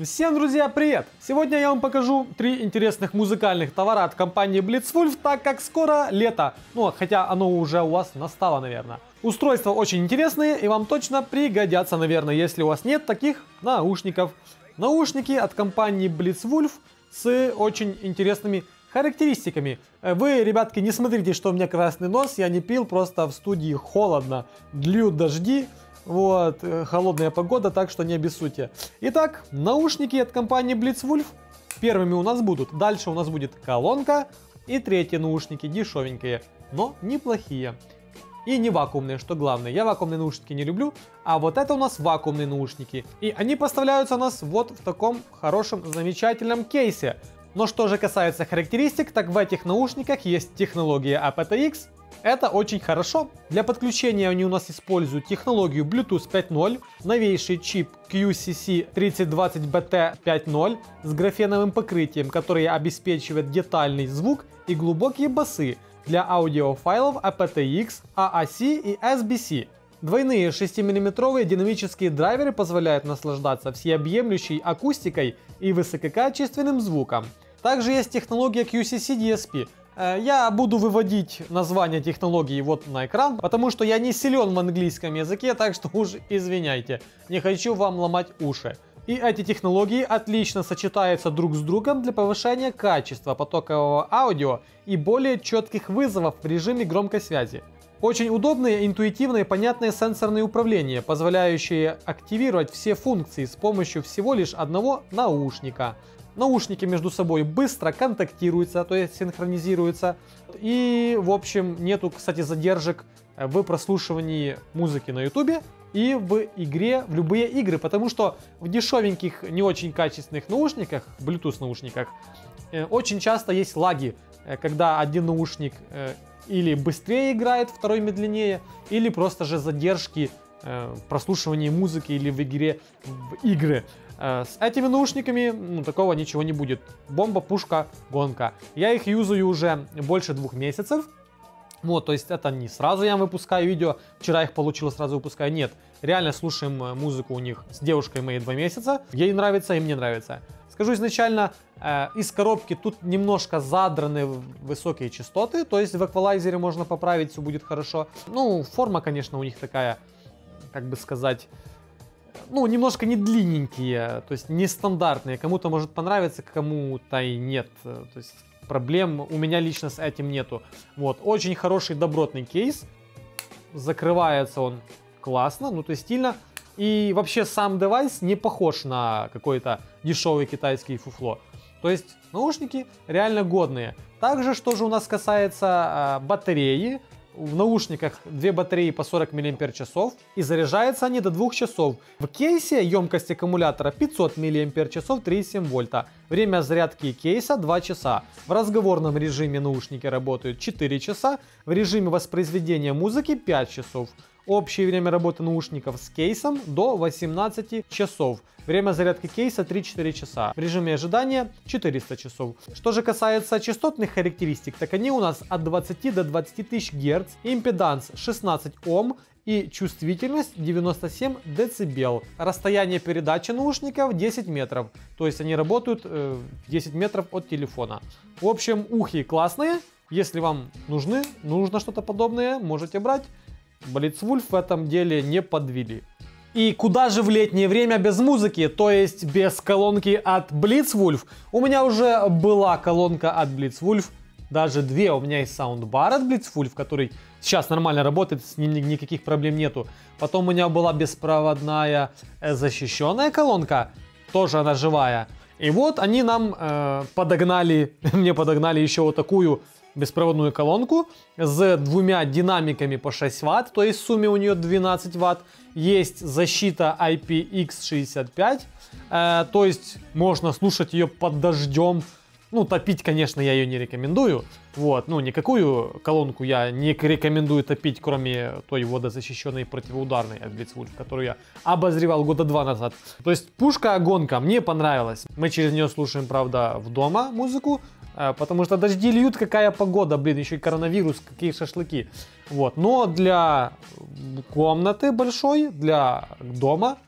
Всем, друзья, привет! Сегодня я вам покажу три интересных музыкальных товара от компании Blitzwolf, так как скоро лето. Ну, хотя оно уже у вас настало, наверное. Устройства очень интересные и вам точно пригодятся, наверное, если у вас нет таких наушников. Наушники от компании Blitzwolf с очень интересными характеристиками. Вы, ребятки, не смотрите, что у меня красный нос, я не пил, просто в студии холодно, длют дожди. Вот, э, холодная погода, так что не обессудьте. Итак, наушники от компании Blitzwolf. Первыми у нас будут. Дальше у нас будет колонка. И третьи наушники, дешевенькие, но неплохие. И не вакуумные, что главное. Я вакуумные наушники не люблю, а вот это у нас вакуумные наушники. И они поставляются у нас вот в таком хорошем, замечательном кейсе. Но что же касается характеристик, так в этих наушниках есть технология aptX, это очень хорошо. Для подключения они у нас используют технологию Bluetooth 5.0, новейший чип QCC3020BT 5.0 с графеновым покрытием, который обеспечивает детальный звук и глубокие басы для аудиофайлов aptX, AAC и SBC. Двойные 6-мм динамические драйверы позволяют наслаждаться всеобъемлющей акустикой и высококачественным звуком. Также есть технология QCC DSP, я буду выводить название технологии вот на экран, потому что я не силен в английском языке, так что уж извиняйте, не хочу вам ломать уши. И эти технологии отлично сочетаются друг с другом для повышения качества потокового аудио и более четких вызовов в режиме громкой связи. Очень удобные, интуитивные, понятные сенсорные управления, позволяющие активировать все функции с помощью всего лишь одного наушника. Наушники между собой быстро контактируются, то есть синхронизируются. И, в общем, нету, кстати, задержек в прослушивании музыки на ютубе и в игре, в любые игры, потому что в дешевеньких, не очень качественных наушниках, Bluetooth наушниках, э, очень часто есть лаги, э, когда один наушник э, или быстрее играет, второй медленнее, или просто же задержки в прослушивании музыки или в игре в игры. С этими наушниками ну, такого ничего не будет. Бомба, пушка, гонка. Я их юзаю уже больше двух месяцев. Вот, то есть это не сразу я выпускаю видео, вчера их получил, сразу выпускаю. Нет, реально слушаем э, музыку у них с девушкой моей два месяца. Ей нравится, и мне нравится. Скажу изначально, э, из коробки тут немножко задраны высокие частоты, то есть в эквалайзере можно поправить, все будет хорошо. Ну, форма, конечно, у них такая, как бы сказать, ну, немножко не длинненькие, то есть нестандартные. Кому-то может понравиться, кому-то и нет. То есть проблем у меня лично с этим нету. Вот, очень хороший добротный кейс. Закрывается он классно, ну, то есть стильно. И вообще сам девайс не похож на какой-то дешевый китайский фуфло. То есть наушники реально годные. Также, что же у нас касается э, батареи, в наушниках две батареи по 40 мАч и заряжаются они до 2 часов. В кейсе емкость аккумулятора 500 мАч 3,7 вольта. Время зарядки кейса 2 часа. В разговорном режиме наушники работают 4 часа. В режиме воспроизведения музыки 5 часов. Общее время работы наушников с кейсом до 18 часов. Время зарядки кейса 3-4 часа. В режиме ожидания 400 часов. Что же касается частотных характеристик, так они у нас от 20 до 20 тысяч Гц, импеданс 16 Ом и чувствительность 97 дБ. Расстояние передачи наушников 10 метров, то есть они работают э, 10 метров от телефона. В общем, ухи классные, если вам нужны, нужно что-то подобное, можете брать. Blitzwolf в этом деле не подвели. И куда же в летнее время без музыки, то есть без колонки от Blitzwolf? У меня уже была колонка от Blitzwolf, даже две. У меня есть саундбар от Blitzwolf, который сейчас нормально работает, с ним никаких проблем нету. Потом у меня была беспроводная э, защищенная колонка, тоже она живая. И вот они нам э, подогнали, мне подогнали еще вот такую беспроводную колонку с двумя динамиками по 6 Вт, то есть в сумме у нее 12 Вт. Есть защита IPX65, э, то есть можно слушать ее под дождем. Ну, топить, конечно, я ее не рекомендую. Вот, ну, никакую колонку я не рекомендую топить, кроме той водозащищенной противоударной от Blitzwolf, которую я обозревал года два назад. То есть пушка-гонка мне понравилась. Мы через нее слушаем, правда, в дома музыку, потому что дожди льют, какая погода, блин, еще и коронавирус, какие шашлыки. Вот, но для комнаты большой, для дома,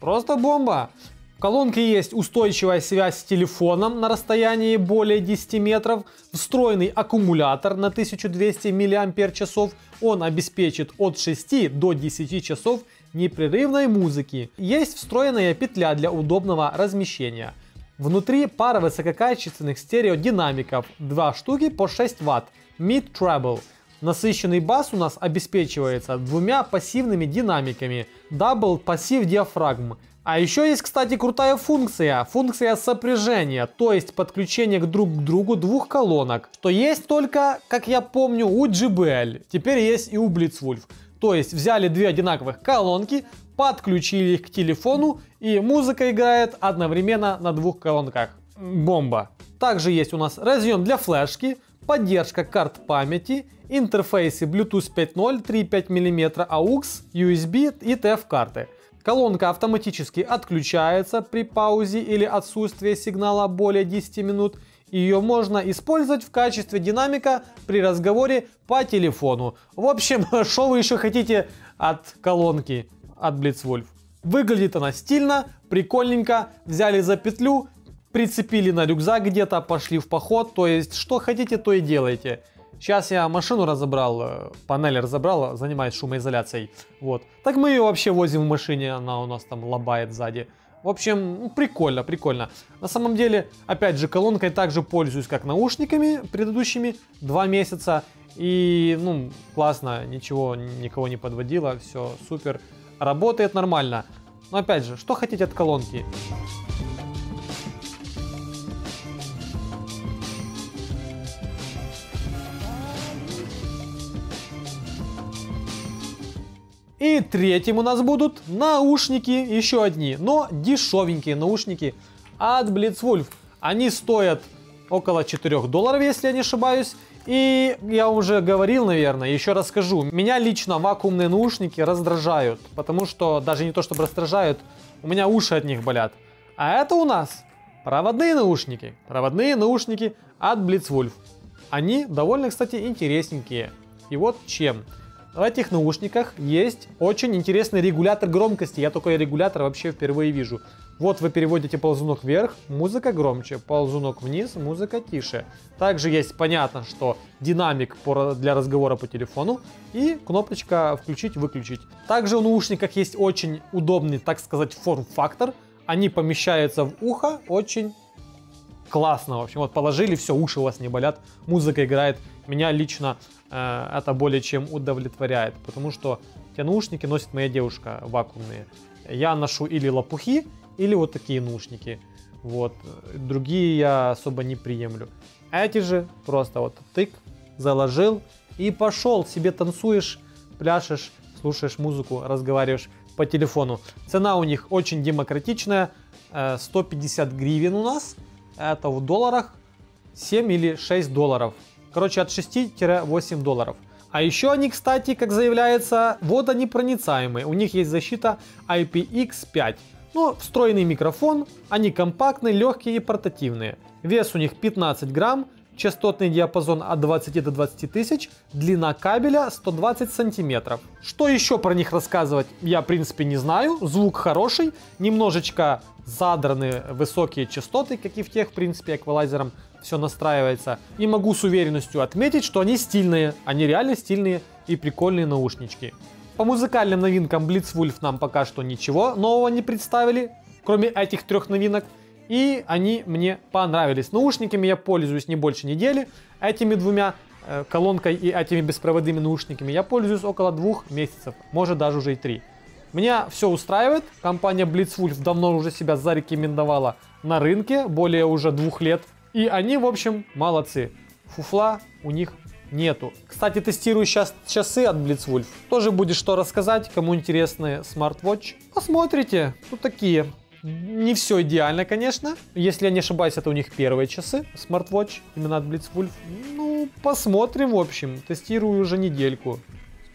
просто бомба. В колонке есть устойчивая связь с телефоном на расстоянии более 10 метров, встроенный аккумулятор на 1200 мАч, он обеспечит от 6 до 10 часов непрерывной музыки. Есть встроенная петля для удобного размещения. Внутри пара высококачественных стереодинамиков, два штуки по 6 Вт, Mid Treble. Насыщенный бас у нас обеспечивается двумя пассивными динамиками Double Passive Diaphragm. А еще есть, кстати, крутая функция, функция сопряжения, то есть подключение друг к другу двух колонок, что есть только, как я помню, у JBL, теперь есть и у Blitzwolf. То есть взяли две одинаковых колонки, подключили их к телефону и музыка играет одновременно на двух колонках. Бомба. Также есть у нас разъем для флешки, поддержка карт памяти, интерфейсы Bluetooth 5.0, 3,5 мм, AUX, USB и TF карты. Колонка автоматически отключается при паузе или отсутствии сигнала более 10 минут. Ее можно использовать в качестве динамика при разговоре по телефону. В общем, что вы еще хотите от колонки от Blitzwolf? Выглядит она стильно, прикольненько, взяли за петлю, прицепили на рюкзак где-то, пошли в поход, то есть что хотите, то и делайте. Сейчас я машину разобрал, э, панель разобрал, занимаюсь шумоизоляцией. Вот. Так мы ее вообще возим в машине, она у нас там лобает сзади. В общем, прикольно, прикольно. На самом деле, опять же, колонкой также пользуюсь как наушниками предыдущими два месяца. И, ну, классно, ничего, никого не подводило, все супер. Работает нормально. Но опять же, что хотите от колонки? И третьим у нас будут наушники, еще одни, но дешевенькие наушники от Blitzwolf. Они стоят около 4 долларов, если я не ошибаюсь. И я уже говорил, наверное, еще раз скажу. Меня лично вакуумные наушники раздражают. Потому что, даже не то чтобы раздражают, у меня уши от них болят. А это у нас проводные наушники. Проводные наушники от Blitzwolf. Они довольно, кстати, интересненькие. И вот чем. В этих наушниках есть очень интересный регулятор громкости. Я такой регулятор вообще впервые вижу. Вот вы переводите ползунок вверх, музыка громче, ползунок вниз, музыка тише. Также есть понятно, что динамик для разговора по телефону и кнопочка включить-выключить. Также в наушниках есть очень удобный, так сказать, форм-фактор. Они помещаются в ухо очень классно. В общем, вот положили, все, уши у вас не болят, музыка играет. Меня лично э, это более чем удовлетворяет, потому что те наушники носит моя девушка вакуумные. Я ношу или лопухи, или вот такие наушники. Вот. Другие я особо не приемлю. Эти же просто вот тык, заложил и пошел. Себе танцуешь, пляшешь, слушаешь музыку, разговариваешь по телефону. Цена у них очень демократичная. 150 э, гривен у нас. Это в долларах 7 или 6 долларов. Короче, от 6-8 долларов. А еще они, кстати, как заявляется, водонепроницаемые. У них есть защита IPX5. Но встроенный микрофон, они компактные, легкие и портативные. Вес у них 15 грамм, частотный диапазон от 20 до 20 тысяч, длина кабеля 120 сантиметров. Что еще про них рассказывать, я в принципе не знаю. Звук хороший, немножечко задраны высокие частоты, как и в тех, в принципе, эквалайзером все настраивается. И могу с уверенностью отметить, что они стильные, они реально стильные и прикольные наушнички. По музыкальным новинкам Blitzwolf нам пока что ничего нового не представили, кроме этих трех новинок. И они мне понравились. Наушниками я пользуюсь не больше недели. Этими двумя э, колонкой и этими беспроводными наушниками я пользуюсь около двух месяцев, может даже уже и три. Меня все устраивает. Компания Blitzwolf давно уже себя зарекомендовала на рынке, более уже двух лет. И они, в общем, молодцы. Фуфла у них нету. Кстати, тестирую сейчас часы от Blitzwolf. Тоже будет что рассказать. Кому интересны смарт-вотч, посмотрите. Тут такие. Не все идеально, конечно. Если я не ошибаюсь, это у них первые часы. Смарт-вотч именно от Blitzwolf. Ну, посмотрим, в общем. Тестирую уже недельку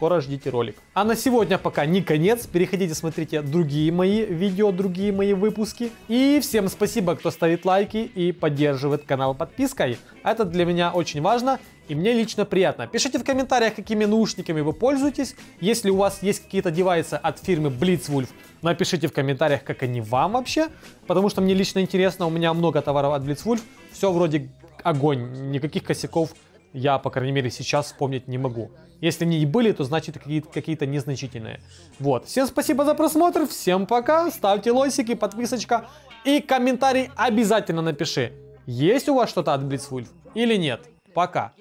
скоро ждите ролик. А на сегодня пока не конец. Переходите, смотрите другие мои видео, другие мои выпуски. И всем спасибо, кто ставит лайки и поддерживает канал подпиской. Это для меня очень важно и мне лично приятно. Пишите в комментариях, какими наушниками вы пользуетесь. Если у вас есть какие-то девайсы от фирмы Blitzwolf, напишите в комментариях, как они вам вообще, потому что мне лично интересно, у меня много товаров от Blitzwolf, все вроде огонь, никаких косяков я, по крайней мере, сейчас вспомнить не могу. Если они и были, то значит какие-то какие незначительные. Вот. Всем спасибо за просмотр, всем пока, ставьте лайки, подписочка и комментарий обязательно напиши. Есть у вас что-то от Blitzwolf или нет? Пока.